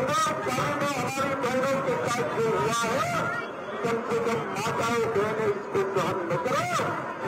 संघर्ष कारण हमारे गौरव के साथ जो हुआ है। कम से कम माताओं बहने इसको सहन न करो।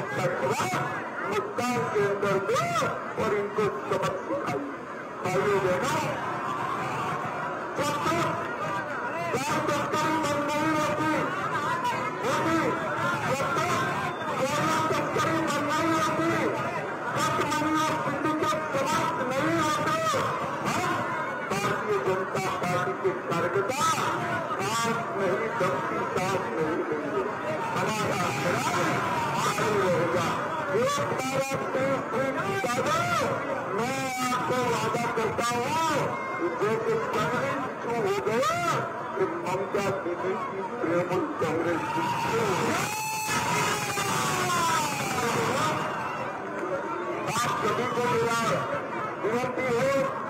इसका जवाब मुस्कान के अंदर दो और इनको सबक सिखाई भाइयों बहना तक नहीं होती होती जब तक नहीं होती सिंडिकेट समाप्त नहीं होते। भारतीय जनता पार्टी के कार्यकर्ता सांस नहीं धमकी सांस नहीं देंगे हमारा आंदोलन आगे रहेगा एक भारत श्रेष्ठ दो। मैं आपको वादा करता हूँ जैसे कांग्रेस शुरू हो गया कि ममता दीदी की तृणमूल कांग्रेस की आप सभी को मेरा विनती है